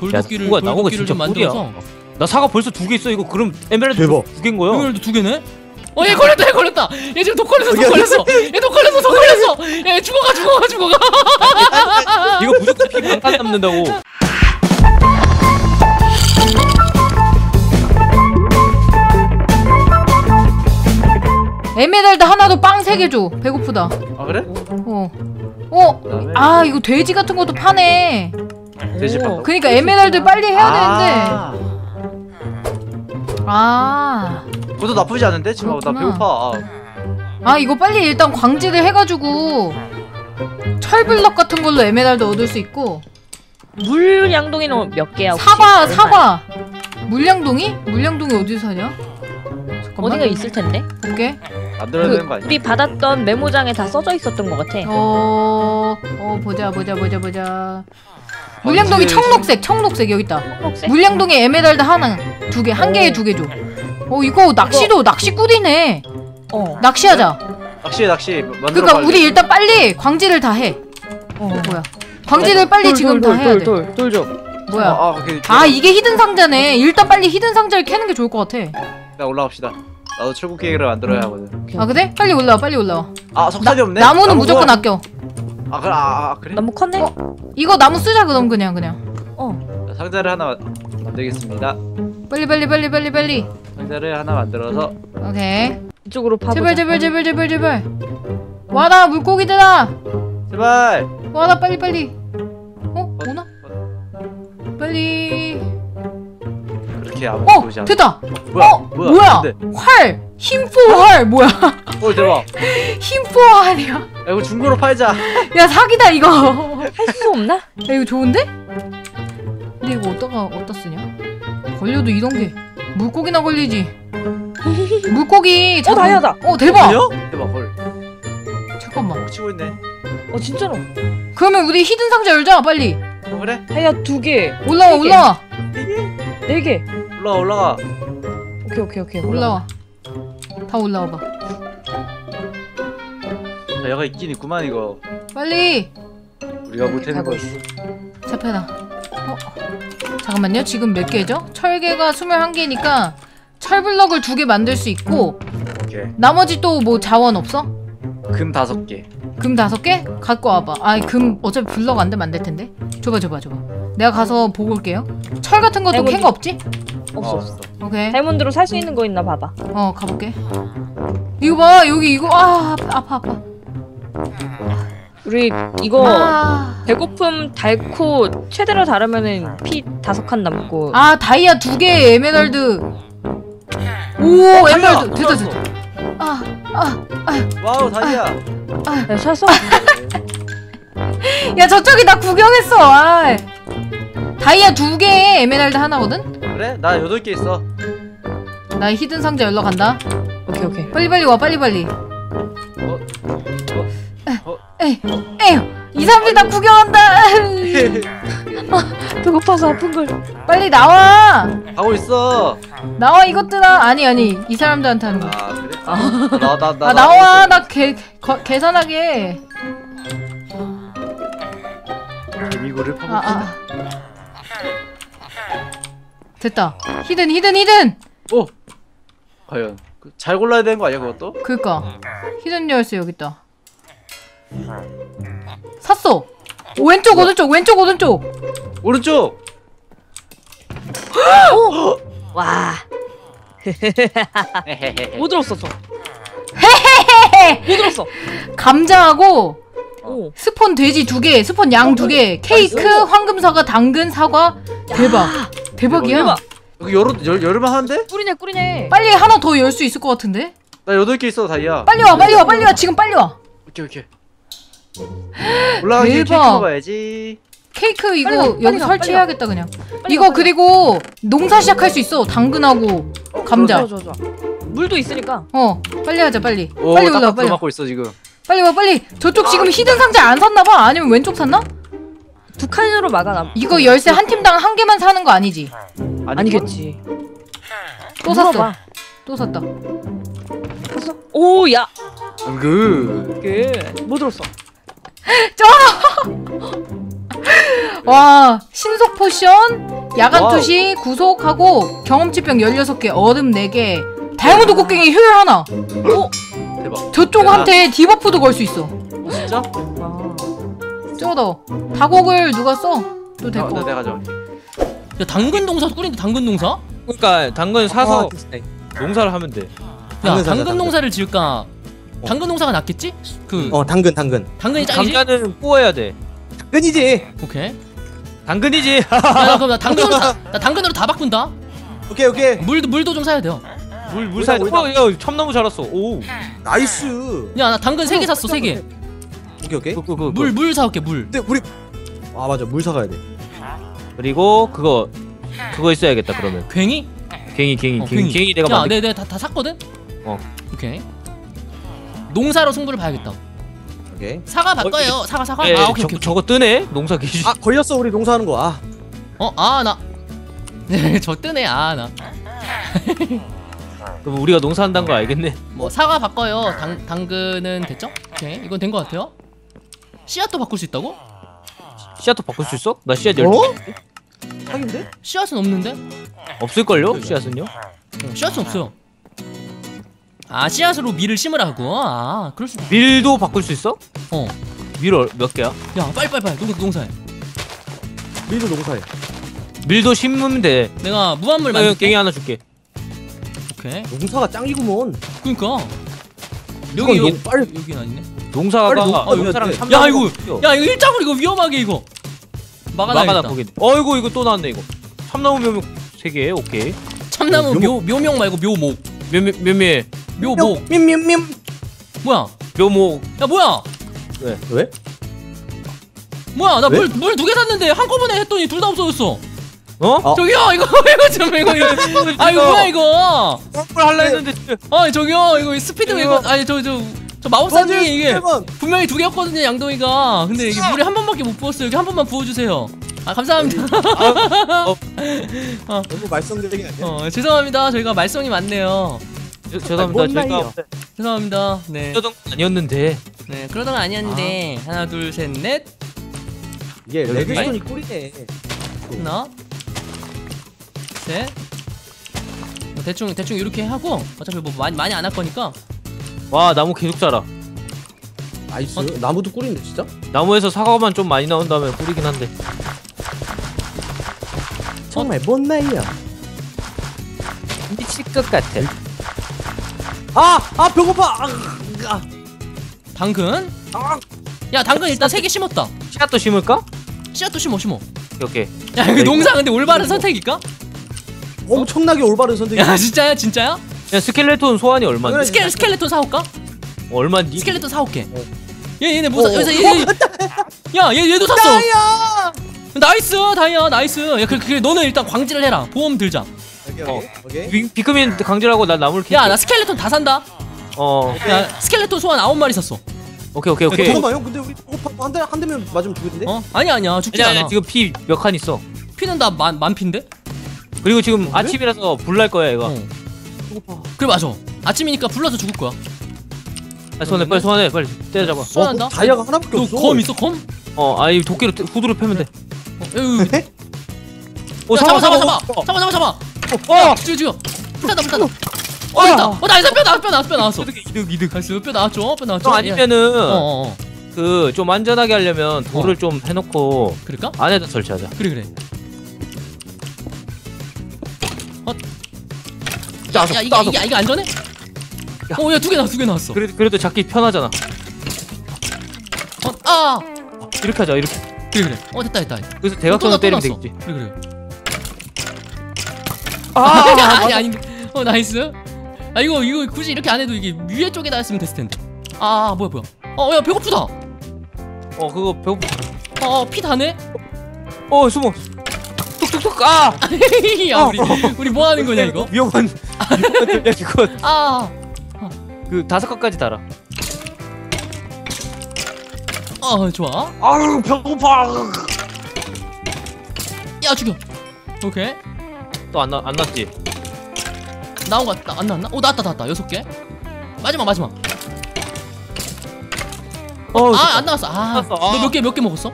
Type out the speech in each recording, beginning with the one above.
돌도끼를 뭐야, 나무가 돌도끼를 좀 만들어서 나 사과 벌써 두 개 있어 이거 그럼 에메랄드 대박. 두 개인 거야 에메랄드 두 개네? 어, 얘 걸렸다, 얘 걸렸다. 얘 지금 독 걸렸어, 독 걸렸어. 얘 독 걸렸어, 독 걸렸어. 얘 죽어가, 죽어가, 죽어가. 이거 무조건 피 반칸 남는다고 에메랄드 하나도 빵 세 개 줘. 배고프다. 아 그래? 어. 어. 그다음에 아 이거 돼지 같은 것도 파네. 돼지 오. 판다. 그러니까 에메랄드 빨리 해야 되는데. 아, 아. 그것도 나쁘지 않은데 지금 나 그렇구나. 배고파. 아, 아 이거 빨리 일단 광질을 해가지고 철블럭 같은 걸로 에메랄드 얻을 수 있고 물 양동이는 몇 개야? 혹시? 사과 얼마야? 사과 물양동이? 물양동이 어디서 사냐? 잠깐만 어딘가 있을 텐데. 볼게 만들어야 되는 거 그 아니야? 우리 받았던 메모장에 다 써져 있었던 것 같아. 어... 어 보자 보자 보자 보자 물양동이 광질 청록색 청록색 여기 있다 초록색? 물양동이 에메랄드 하나 두 개 한 개에 두 개 줘. 어 이거 낚시도 낚시꾼이네. 어. 낚시하자. 낚시 낚시 만들어. 그러니까 빨리. 우리 일단 빨리 광질을 다 해. 어 뭐야? 광질을 빨리 지금 다 해야 돼. 돌돌 좀. 뭐야? 아, 아, 오케이. 아 이게 hidden 상자네. 일단 빨리 hidden 상자를 캐는 게 좋을 것 같아. 나 올라갑시다. 나도 철국 케이크를 만들어야 하거든. 아 그래? 빨리 올라와 빨리 올라와. 아 석탄이 없네. 나무는 나무 무조건. 아껴. 아 그래 아, 아 그래? 너무 컸네. 어? 이거 나무 쓰자 그럼 그냥 그냥. 어. 자, 상자를 하나 만들겠습니다. 빨리 빨리 빨리 빨리 빨리. 상자를 하나 만들어서 오케이. 이쪽으로 파보자. 제발 제발 제발 제발 제발. 와라 물고기들아. 제발. 와라 빨리 빨리. 어 오나? 빨리. 그렇게 아무 어 보지 않아. 됐다. 뭐야? 어 뭐야? 뭐야? 근데 활 힘포 활 뭐야? 어 대박. 힘포 활이야. 야, 이거 중고로 팔자. 야 사기다 이거. 할 수 없나? 야 이거 좋은데? 근데 이거 어디가 어디다 쓰냐? 걸려도 이런 게 물고기나 걸리지. 물고기 어, 다이아다. 어 대박. 아니요? 대박 헐. 잠깐만. 치고 있네. 어 진짜로. 그러면 우리 히든 상자 열자 빨리. 어, 그래? 다이아 두 개. 올라와. 올라와 네 개. 올라가 올라가. 오케이 오케이 오케이. 올라와. 다 올라와 봐. 자, 얘가 있긴 있구만 이거. 빨리 우리가 가고 거. 있어. 잡혀라. 어 잠깐만요. 지금 몇 개죠? 철개가 21개니까 철블럭을 두 개 만들 수 있고 오케이. 나머지 또 뭐 자원 없어? 금 다섯 개. 금 다섯 개? 갖고 와봐. 아이 금 어차피 블럭 안 되면 안 될 텐데. 줘봐 줘봐 줘봐. 내가 가서 보고 올게요. 철 같은 것도 아이고, 캔 거 없지? 없어 어, 없어. 오케이. 다이아몬드로 살 수 있는 거 있나 봐봐. 어 가볼게. 이거 봐 여기 이거 아 아파 아파 아파. 우리 이거 아, 배고픔 닳고 최대로 닳으면은 피 다섯 칸 남고. 아 다이아 두개 에메랄드. 오 에메랄드 됐다 됐다. 아 아. wow 다이아. 야, 샀어? 야 저쪽이 나 구경했어. 아. 다이아 두 개에 에메랄드 하나거든? 그래? 나 여덟 개 있어. 나 hidden 상자 열러 간다. 오케이 오케이. 빨리 빨리 와 빨리 빨리. 어? 어? 에이 에휴 이 사람들 나 구경한다. 배고파서 아픈 걸. 빨리 나와. 하고 있어. 나와 이것들아. 아니 아니 이 사람들한테 하는 거. 아 그래? 나나 나. 아 나와 나 계, 거, 계산하게. 개미굴을 파고 아 아. 됐다. hidden hidden hidden. 오. 과연 그- 잘 골라야 되는 거 아니야 그것도? 그니까 hidden 열쇠 여기 있다. 샀어. 왼쪽 오른쪽 왼쪽 오른쪽. 오른쪽. 와. 못 들었어 저. 못 들었어. 감자하고 오. 스폰 돼지 두 개, 스폰 양 두 개, 케이크, 황금사과, 당근, 사과. 대박. 대박이야. 대박. 여기 열어 열 열만 하는데? 꿀이네 꿀이네. 빨리 하나 더 열 수 있을 것 같은데? 나 여덟 개 있어 다이아. 빨리 와, 빨리 와, 빨리 와. 지금 빨리 와. 오케이 오케이. 올라가기 케이크 대박. 먹어야지. 케이크 이거 빨리 여기 가, 설치해야겠다 그냥. 이거 와, 빨리 그리고 농사 시작할 수 있어. 당근하고 어, 감자. 좋아 좋아 좋아. 물도 있으니까. 어, 빨리 하자 빨리. 오, 빨리 딱 올라, 빨리. 와. 맞고 있어 지금. 빨리 와, 빨리. 저쪽 지금 히든 상자 안 샀나 봐. 아니면 왼쪽 샀나? 두 칸으로 막아놔. 이거 열쇠 한 팀당 한 개만 사는 거 아니지? 아니겠지. 또 샀어. 물어봐. 또 샀다. 샀어? 오 야. 그. 그. 못 들었어. 와 신속 포션 야간 wow. 투시 구속하고 경험치병 16개 얼음 4개 다이아몬드 곡괭이 효율 하나 어? 대박. 저쪽한테 debuff도 걸 수 있어 어, 진짜? 쩐다 다곡을 누가 써? 또 나, 될거 나 내가 가져갈게. 야 당근 농사도 꿀인데 당근 농사? 그러니까 당근 사서 아, 농사를 하면 돼. 야 당근 사자, 당근 당근. 농사를 지을까? 당근 농사가 낫겠지? 그 어 당근 당근 당근이 짱이지? 감자는 구워야 돼. 당근이지 오케이. 당근이지. 야, 나 그럼 나 당근으로 다, 나 당근으로 다 바꾼다. 오케이 오케이 물도 물도 좀 사야 돼요. 물물 사야 돼. 오이다, 어, 야, 참나무 자랐어. 오. nice 야 나 당근 세 개 샀어 세 개. 오케이 오케이 그, 그, 그, 물 물 사올게 물. 근데 우리 아 맞아 물 사가야 돼 그리고 그거 그거 있어야겠다 그러면. 괭이? 갱이 갱이 어, 갱이 갱이 내가 야, 만들. 네, 네, 다, 다 샀거든. 어. 오케이. 농사로 승부를 봐야겠다. 오케이 사과 바꿔요. 사과 사과. 예, 아 오케이 저, 오케이. 저거 뜨네 농사 기준. 아 걸렸어 우리 농사하는 거 아 어, 아 나. 네, 저 뜨네. 아 나. 그럼 우리가 농사한다는 거 알겠네. 뭐 사과 바꿔요. 당 당근은 됐죠? 오케이. 이건 된거 같아요. 씨앗도 바꿀 수 있다고? 씨앗도 바꿀 수 있어? 나 씨앗 열 어? 개 사기인데? 씨앗은 없는데? 없을걸요? 씨앗은요? 어, 씨앗은 없어요. 아 씨앗으로 밀을 심으라고. 아 그럴 수. 있... 밀도 바꿀 수 있어? 어. 밀 얼- 몇 개야? 야 빨리 빨리 빨리 농 농사해. 밀도 농사해 밀도 심으면 돼. 내가 무한물 나 만들게. 갱이 하나 줄게. 오케이. 농사가 짱이구먼 그러니까. 이거 여기 여기 너무 빨리- 여기 아니네. 농사가 빨리 농- 어, 농사랑 야, 참나무 야, 이거-. 야 이거 일자고 이거 위험하게 이거. 막아놔야겠다. 막아놔 거기. 어이구 이거 또 나왔네 이거. 참나무 묘목 세 개. 오케이. 참나무 어, 묘 묘명 말고 묘목. 묘묘묘묘 묘목. 밈밈밈 뭐야? 묘목. 야 뭐야? 왜? 뭐야? 왜? 나물물 두 개 샀는데 한꺼번에 했더니 둘 다 없어졌어. 어? 어? 저기요 이거 이거 좀 이거 이거. 아 이거 뭐야 이거? 뭘 할라 했는데. 아 저기요 이거 스피드 이거- 아니 저 저 저 마법사님이 이게 8번 분명히 두 개였거든요 양동이가. 근데 이게 물에 한 번밖에 못 부었어요. 여기 한 번만 부어주세요. 아 감사합니다. 너무 말썽들이긴 아니야 어 죄송합니다. 저희가 말썽이 많네요. 저- 죄송합니다. 뭔 저희가. 죄송합니다. 네. 그러던 건 아니었는데. 네 그러던 건 아니었는데 하나 둘 셋 넷 이게 레드스톤이 꿀이네 하나 셋 뭐 대충 대충 이렇게 하고 어차피 뭐 많이 많이 안 할 거니까 와 나무 계속 자라. nice 어? 나무도 꿀인데 진짜? 나무에서 사과만 좀 많이 나온다면 꿀이긴 한데. 정말 뭔 나이야 미칠 것 같아. 아! 아 배고파! 아, 아, 당근 아. 야 당근 일단 세 개 심었다 씨앗도 심을까? 씨앗도 심어 심어 오케이. 오케이. 야 이거 농사 근데 올바른 선택일까? 엄청나게 올바른 선택이 야 진짜야 진짜야? 야 스켈레톤 소환이 얼마인데? 그래. 스켈 스켈레톤 사올까? 어, 얼마니? 스켈레톤 사올게 얘 얘네 뭐 사? 어, 여기서 어. 얘, 얘, 야 얘 얘도 샀어 nice 다이아 nice 야 그래, 그래 너는 일단 광질을 해라 보험 들자 오케이 어. 오케이 오케이 비, 비크민 강제라고 나 나무를 캐. 야나 스켈레톤 다 산다 어. 야 스켈레톤 소환 아홉 마리 샀어 오케이 오케이 오케이. 잠깐만 형 근데 우리 배고파 한, 대, 한 대면 맞으면 죽겠는데? 어? 아니야 아니야 죽지 아니 않아 아니 지금 피 몇 칸 있어. 피는 다만 만 피인데? 그리고 지금 그래? 아침이라서 불날 거야 얘가. 어 배고파 그래 맞아 아침이니까 불러서 죽을 거야 아, 소환해 빨리 소환해 빨리 때려잡아. 소환한다? 어, 다이아가 하나밖에 너 없어 검 있어 검? 어 아이 도끼로 때- 후드로 패면 돼. 어. 오 야, 잡아 잡아 잡아 어, 잡아 잡아 잡아 어. 죽여 죽여 불타다 불타다 어 됐다 어 nice 뼈 나왔어 뼈 나왔어 뼈 나왔어 이득 이득 이득. nice 뼈 나왔죠 뼈 나왔죠 좀 아니면은 어어어 그좀 안전하게 하려면 돌을 좀 해놓고 그럴까? 안에다 설치하자. 그래 그래 따서 야 이게. 이게, 이게 안전해? 어야 두 개 나왔어 두개 나왔어 그래도 그래도 잡기 편하잖아. 어 아 이렇게 하자 이렇게. 그래 그래 어 됐다 됐다 그래서 또 대각선으로 나- 또 때리면. 되겠지. 그래 그래 아, 아니 아니 어 nice 아 이거 이거 굳이 이렇게 안 해도 이게 위에 쪽에다 했으면 됐을 텐데 아 뭐야 뭐야 어 야 배고프다 어 그거 배고파. 어피 다네 어 숨어. 툭툭툭 아. 야 우리 우리 뭐 하는 거냐 이거 위험한 야 이거 아그 다섯 칸까지 달아. 어 좋아 아유 배고파. 야 죽여 오케이 또안안 났지. 나온 거 같다 안 나왔나? 오 나왔다 나왔다 여섯 개 마지막 마지막 어 아 안 나왔어. 아. 아너 몇 개 몇 개 먹었어?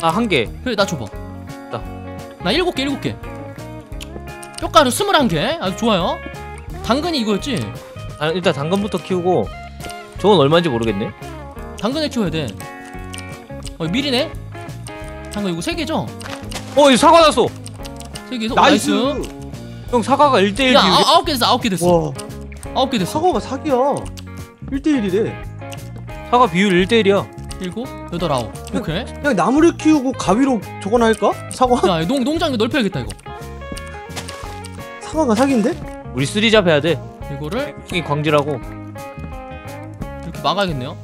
나한 개. 그래 나 줘봐 나. 나 일곱 개 일곱 개 뼈가루 스물한 개 아주 좋아요 당근이 이거였지 아, 일단 당근부터 키우고 저건 얼마인지 모르겠네. 당근을 키워야 돼 어, 미리네 당근 이거 세 개죠? 어, 이 사과 났어. 세 개에서 nice. nice 형 사과가 1대1 야 비율. 아, 아홉 개 됐어 아홉 개 됐어 와 아홉 개 됐어 사과가 사기야 1대1이래 사과 비율 1대1이야. 일곱 여덟 아홉 오케이 그냥 나무를 키우고 가위로 저거나 할까? 사과? 야 농, 농장 넓혀야겠다 이거 사과가 사기인데? 우리 three job 해야 돼. 이거를 이 광질하고. 이렇게 막아야겠네요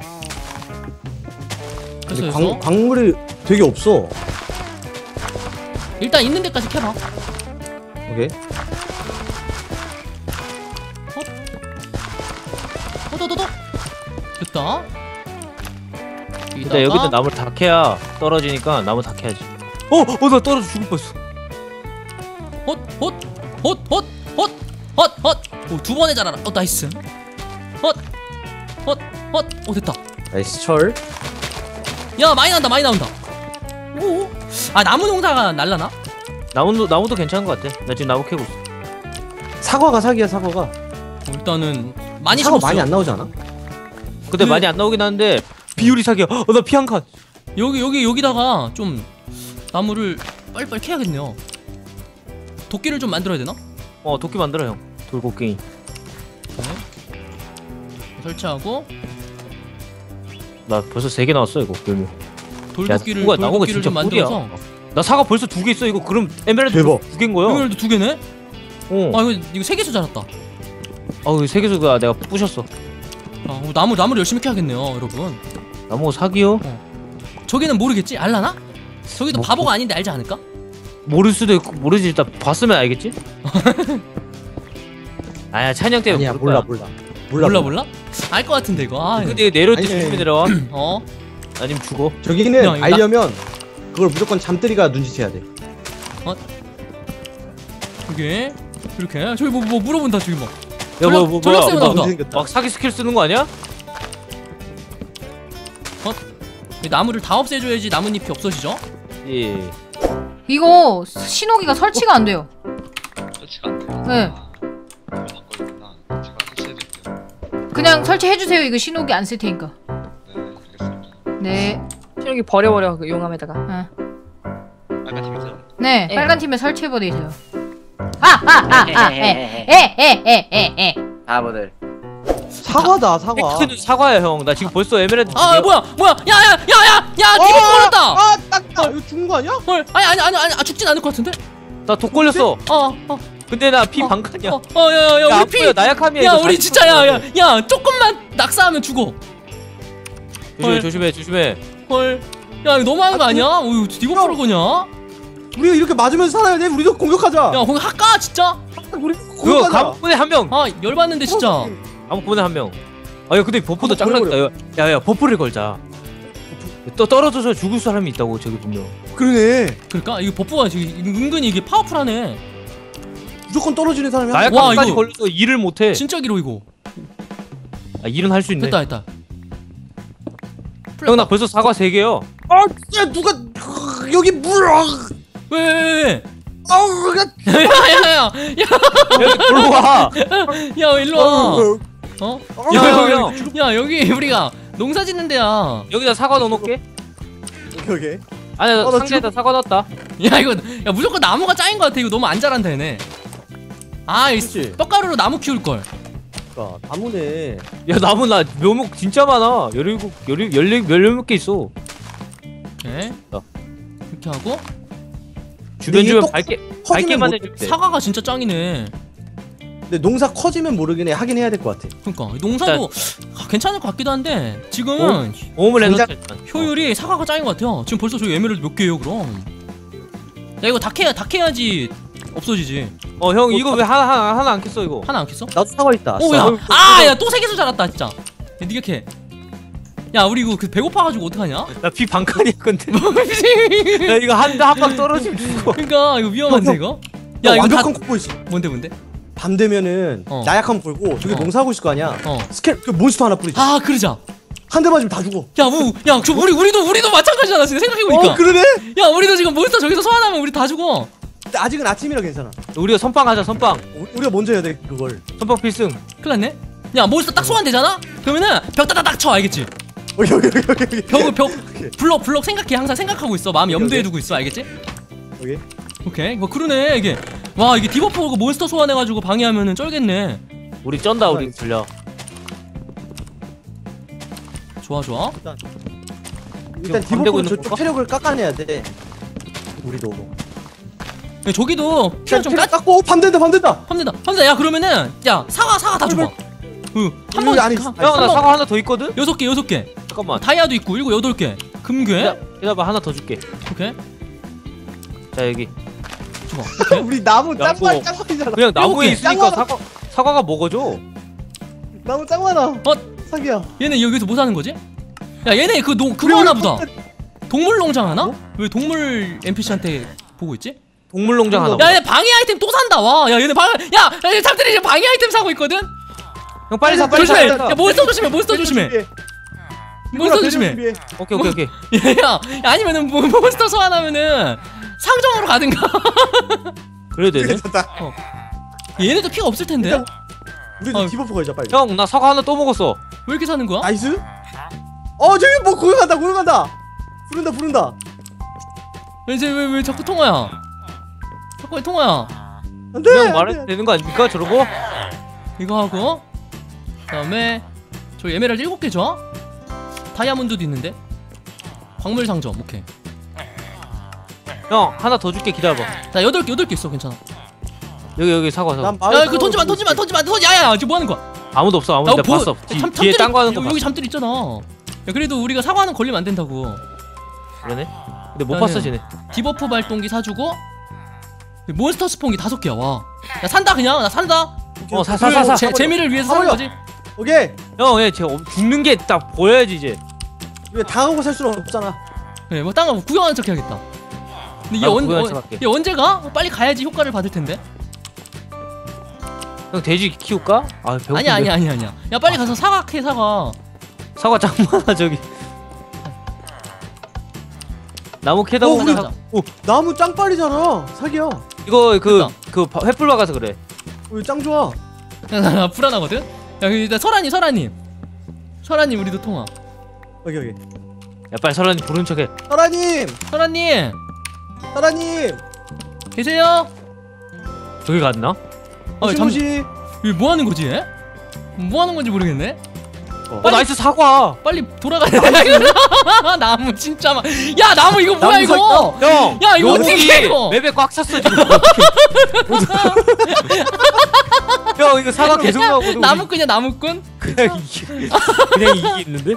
그래서 근데 여기서 광, 광물이 되게 없어 일단 있는 데까지 캐봐 오케이 호도도도 됐다 일단 여기다 나무를 다 캐야 떨어지니까 나무 다 캐야지. 어, 어, 나 떨어져 죽을 뻔했어. 헛헛헛헛 헛 헛 헛 오 두 번에 자라라. 어 nice. 헛 헛 헛 오 됐다. nice 철. 야 많이 나온다 많이 나온다. 오 아 나무 농사가 날라나? 나무도 나무도 괜찮은 것 같아. 나 지금 나무 캐고 있어. 사과가 사기야 사과가. 어, 일단은 많이 사과 많이 안 나오지 않아? 근데 그- 많이 안 나오긴 하는데 비율이 사기야. 어, 나 피 한 칸. 여기 여기 여기다가 좀 나무를 빨리빨리 캐야겠네요 도끼를 좀 만들어야 되나 어, 도끼 만들어 형. 돌곡괭이. 설치하고 나 벌써 세 개 나왔어 이거 묘묘. 돌도끼를 나무가 돌도끼를 진짜 좀 만들어서 꿀이야. 나 사과 벌써 두 개 있어 이거 그럼 에메랄드 대박. 두 개인 거야. 에메랄드 두 개네 어. 아 이거 이거 세 개서 자랐다 아우 세 개수가 내가 부셨어. 아 어, 나무 나무를 열심히 캐야겠네요 여러분 나무 사기요? 저기는 모르겠지 알라나 저기도 뭐, 바보가 아닌데 알지 않을까 모를 수도 있고 모르지. 일단 봤으면 알겠지? 아야 찬영 때문에 아니야 모를 몰라 거야. 몰라. 몰라 몰라 알것 같은데 이거. 아 근데 내려올 때 아니. 내려와? 어? 아니면 죽어? 저기는 야, 이거 알려면 그걸 무조건 잠들이가 눈치채야 돼. 이게? 이렇게? 저기 뭐, 뭐 물어본다 저기 뭐. 야뭐뭐 전략 뭐야 세우나 막, 보다. 생겼다. 막 사기 스킬 쓰는 거 아니야? 이 나무를 다 없애줘야지 나뭇잎이 없어지죠? 예 이거 신호기가 설치가 안 돼요. 설치가 안 돼요. 네. 아. 그냥 설치해 주세요. 이거 신호기 안 쓸 테니까. 네. 네. 신호기 버려버려 그 용암에다가. 어. 빨간 팀이세요? 네. 예. 빨간 팀에 설치해 버리세요. 아, 아, 아, 아, 에, 에, 에, 에, 에, 에. 바보들 사과다 사과. 팩트는 사과야 형. 나 지금 벌써 에메랄드 두 아. 뭐야 뭐야? 야야야야야 디비 걸렸다! 아 딱 아 이거 죽은 거 아니야? 헐 아니 아니 아니 아니 아, 죽진 않을 것 같은데? 나독 걸렸어. 어어어어야야야 근데 나 피 반칸이야. 어, 어, 야, 야, 야, 우리 안피 나약함이야 야 우리 잘 진짜 쳐야 야야 돼. 야 조금만 낙사하면 죽어. 조심해 헐. 조심해 조심해. 헐 야 이거 너무한 거 아, 아니야? 어이 디버 프로 거냐? 야 우리가 이렇게 맞으면서 살아야 돼? 우리도 공격하자. 거기 할까 진짜? 우리 그거 공격하자. 감옥분에 한 명. 아 열받는데 진짜 감옥분에 한명. 아야 근데 buff도 한번 짱났다. 야야 buff를 걸자. 또 떨어져서 죽을 사람이 있다고 저기 보면 그러네. 그러니까 이거 buff가 지금 은근히 이게 파워풀하네. 무조건 떨어지는 사람이 한- 와, 나약함까지 이거- 걸려서 일을 못해. 진짜 길어 이거. 아 일은 할 수 있네. 됐다 됐다. 형 나 벌써 사과 3 개요. 아 진짜 누가 그, 여기 물 아, 왜왜왜 아우 야. 야야야야. 여기 들어와. 야 일로 와 어? 아우, 야, 형, 야, 형. 야 여기 우리가 농사 짓는 데야. 여기다 사과 넣어놓게. 오케이 오케이 아니 나 어, 나 상자에다 사과 넣었다. 야 이거 야 무조건 나무가 짱인 것 같아. 이거 너무 안 자란다 얘네. 아 이 그치? 떡가루로 나무 키울걸. 아 나무네. 야 나무 나 묘목 진짜 많아. 열일곱 열일 열네 열몇 개 있어. 오케이 어. 이렇게 하고. 주변 주변 또 밝게 커지면 밝게만 뭐- 사과가 진짜 짱이네 근데 농사 커지면 모르긴 해. 하긴 해야 될 것 같아. 그러니까. 이 농사도 아, 괜찮을 것 같기도 한데 지금은 해놓자 정작- 일단. 효율이 사과가 짱인 것 같아요. 지금 벌써 저기 에메랄드 몇 개예요 그럼? 야 이거 다 캐야 다 캐야지 없어지지. 어 형 이거 왜 하나 하나 하나 안 캤어 이거? 하나 안 캤어? 나도 사과 있다. 오 아싸. 야아야또 세 개서 자랐다 진짜. 야, 니가 캐. 야 우리 이거 그 배고파가지고 어떡하냐? 나피 반칸이야 근데. 야 이거 한대한방 떨어지면 죽어. 그러니까 이거 위험한데 형, 이거? 야, 야 이거 다 완벽한 콤보 있어. 뭔데 뭔데? 밤 되면은 어. 나약함 걸고 저기 어. 농사하고 있을 거 아니야 어. 스켈 그 몬스터 하나 뿌리자 아 그러자. 한 대 맞으면 다 죽어. 야, 뭐, 야, 저 우리 우리도 우리도 마찬가지잖아. 지금 생각해보니까. 어 그러네. 야, 우리도 지금 몬스터 저기서 소환하면 우리 다 죽어. 근데 아직은 아침이라 괜찮아. 우리가 선빵 하자 선빵 우- 우리가 먼저 해야 돼 그걸. 선빵 필승 큰일 났네. 야, 몬스터 딱 소환되잖아? 그러면은 벽 따다닥 쳐, 알겠지? 여기 여기 여기 여기. 벽을 벽 블럭 블럭 생각해 항상 생각하고 있어 마음 염두에 오케이. 두고 있어 알겠지? 여기. 오케이. 뭐 그러네 이게. 와 이게 debuff 오고 몬스터 소환해가지고 방해하면은 쩔겠네. 우리 쩐다 우리 들려 좋아 좋아. 일단 디버프로 있는 저쪽? 체력을 깎아내야 돼. 우리도. 야, 저기도 피가 좀 체력 깎... 깎고 된다 밤 된다. 합니다 합니다. 야 그러면은 야 사과 사과 다 줘봐. 여기 응한번 안에 있어. 형나 번- 사과 하나 더 있거든? 여섯 개 여섯 개. 잠깐만. 다이아도 있고 일곱 여덟 개. 금괴? 기다- 기다려봐 하나 더 줄게. 오케이. 자 여기 오케이 우리 나무 야, 짱많 뭐. 짱많이잖아. 그냥 나무에 개. 있으니까 짱 사과 사과가 먹어줘 나무 짱 많아. 어? 사기야. 얘네 여기서 뭐 사는 거지? 야 얘네 그농 그거 하나 보다 동물 농장 하나? 왜 동물 NPC한테 보고 있지? 동물 농장 하나 야 얘네 방해 아이템 또 산다 와 야 얘네 방해 야 야, 얘네 잠들이 지금 방해 아이템 사고 있거든 형 빨리 사 빨리 사 조심해 빨리 사 야 몬스터 조심해 몬스터 조심해 몬스터 조심해 오케이 오케이 오케이 야, 야 아니면은 뭐, 몬스터 소환하면은 상점으로 가든가 그래도 되네 됐다. 얘네도 피가 없을 텐데 일단- 우리도 어. debuff 걸자 빨리. 형 나 사과 하나 또 먹었어 왜 이렇게 사는 거야? nice. 어 저기 뭐 고요 간다 고요 간다. 부른다 부른다. 이제 왜 왜 자꾸 통화야 자꾸 왜 통화야 안돼. 그냥 말해도 되는 거 아닙니까 거? 이거 하고 그 다음에 저 에메랄드 7개 줘 다이아몬드도 있는데 광물 상점 오케이 형 하나 더 줄게 기다려봐 자 8개 8개 있어 괜찮아 여기 여기 사과 사과 난 마을 야 이거 던지마 던지마 던지마 던지 야야야 지금 뭐 하는 거야 아무도 없어 아무도 야, 나 보- 봤어 뒤, 잠- 뒤에 잠들이- 딴거 하는 거 여기, 봤어 잠들 있잖아 야 그래도 우리가 사과는 걸리면 안 된다고 그러네 근데 못 나는- 봤어 쟤네 debuff 발동기 사주고 몬스터 spawn기 다섯 개야 와. 야 산다 그냥 나 산다. 어사 사 사 사 제, 재미를 위해서 사는 사버려. 거지. 오케이. 형얘 쟤 죽는 게 딱 보여야지 이제 우리 당하고 살 수는 없잖아. 네, 뭐딴거 구경하는 척 해야겠다. 근데 얘, 나도 언, 구경하는 어. 얘 언제 가? 어, 빨리 가야지 효과를 받을 텐데. 형 돼지 키울까? 아 배고픈데 아니야 아니야 아니야 아니야. 야 빨리 가서 사과 캐 사과. 사과 짱 많아 저기 나무 캐다 어, 보면 우리- 사- 오 나무 짱빨이잖아. 사기야. 이거 그그 횃불 박아서 그래 우리 짱 좋아. 나 불안하거든. 야 일단 설아님 설아님. 설아님 우리도 통화. 여기 여기. 야 빨리 설아님 부른 척해 사라님, 설아님 사라님. 계세요? 저기 갔나? 어, 잠, 잠시. 이 뭐 하는 거지? 얘? 뭐 하는 건지 모르겠네. 어 nice 사과 빨리 돌아가야 돼. 나무 진짜 막. 야 나무 이거 뭐야 나무 이거? 형! 야, 이거 어떻게 해, 이거? 맵에 꽉 찼어 지금 형 이거 사과 계속 나오거든 나무꾼이야 나무꾼? 그냥 이기 그냥 이기 있는데?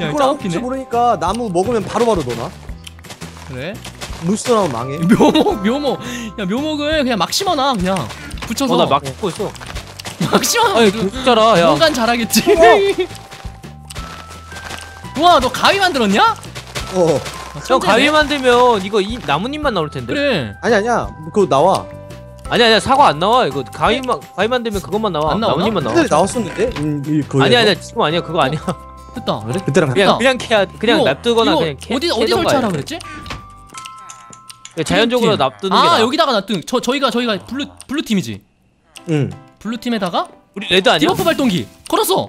야짱 혹시. 모르니까 나무 먹으면 바로바로 넣어놔. 그래? 몬스터 나오면 망해. 묘목 묘목. 야 묘목을 그냥 막 심어놔 그냥. 붙여서. 어 나막 찍고 있어 막 심어놔. 아니 그- 자라 야 공간 잘하겠지. 우와 너 가위 만들었냐? 어. 형 가위 만들면 이거 이 나뭇잎만 나올 텐데 그래. 아니 아니야. 그거 나와. 아니 아니야 사과 안 나와 이거 가위만 가위 만들면 그것만 나와 안 나오나? 나뭇잎만 나와 옛날에 나왔었는데. 음, 이 그거. 아니 아니야 지금 아니야 그거 아니야 됐다. 그래? 그때랑 그냥 됐다. 그냥 캐야 그냥 이거- 놔두거나 이거 그냥 캐 어디 어디 설치하라 해. 그랬지? 그냥 자연적으로. 놔두는 게아 나아 여기다가 놔둔. 저 저희가 저희가 블루 블루 팀이지. 응. 블루 팀에다가 우리 레드 아니야? 디버프 발동기 걸었어.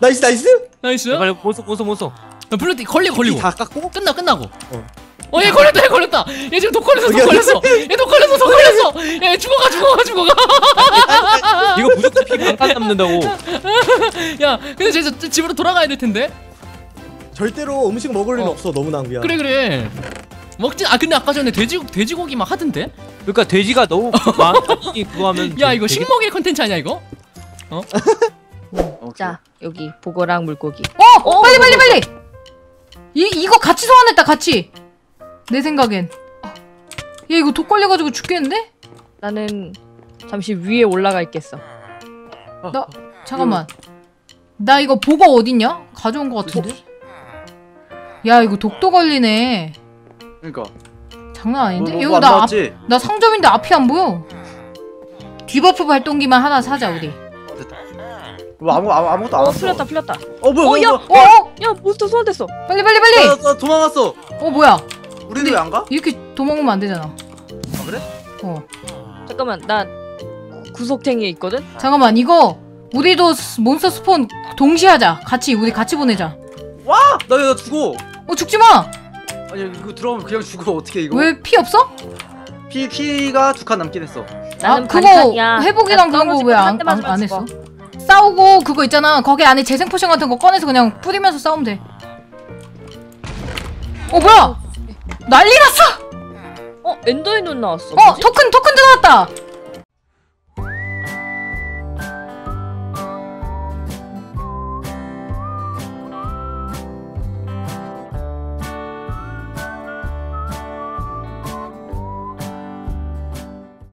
나이스 나이스. 나이스. 야, 빨리 모소 모소 모소 야, 블루 팀 걸리고 걸리고. 다 깎고. 끝나 끝나고. 어. 어, 얘 걸렸다, 얘 걸렸다. 얘 지금 독 걸렸어, 독 걸렸어. 얘 독 걸렸어, 독 걸렸어. 얘 죽어가, 죽어가, 죽어가. 이거 무조건 피 반칸 남는다고 야, 근데 쟤, 쟤 집으로 돌아가야 될 텐데. 절대로 음식 먹을 일 어. 없어. 너무 낭비야. 그래, 그래. 먹지. 아, 근데 아까 전에 돼지 돼지고기 막 하던데. 그러니까 돼지가 너무 많이 그거 하면 야, 이거 되게- 식먹일 컨텐츠 아니야 이거? 자 여기 보고랑 물고기. 어, 빨리 빨리 빨리. 이 이거 같이 소환했다 같이. 내 생각엔. 얘 이거 독 걸려가지고 죽겠는데? 나는 잠시 위에 올라가 있겠어. 나 잠깐만. 나 이거 보고 어딨냐? 가져온 거 같은데. 야 이거 독도 걸리네. 그러니까. 장난 아닌데? 뭐, 이거 뭐, 안 나, 앞? 나 상점인데 앞이 안 보여. debuff 발동기만 하나 사자 우리. 어, 됐다. 뭐 아무 아무 아무것도 안 어 왔어. 풀렸다 풀렸다. 어 뭐야 어, 뭐야 야! 뭐 야? 어? 어? 야 몬스터 소환됐어. 빨리 빨리 빨리 나, 나 도망갔어. 어 뭐야 우리는 왜안 가? 이렇게 도망오면 안 되잖아 아 그래? 어 잠깐만 나 구석탱이에 있거든. 잠깐만 이거 우리도 스- 몬스터 spawn 동시에 하자 같이 우리 같이 보내자 와! 나, 나 죽어. 어 죽지마 아니 이거 들어가면 그냥 죽어 어떻게 이거? 왜 피 없어? 피 피가 두 칸 남긴 했어. 나는 아 그거. 회복이랑 나 그런 거왜한안안 죽어. 했어? 싸우고 그거 있잖아 거기 안에 재생 포션 같은 거 꺼내서 그냥 뿌리면서 싸우면 돼. 어 뭐야? 난리 났어! 어 엔더의 눈 나왔어. 어 뭐지? 토큰 토큰 들어왔다.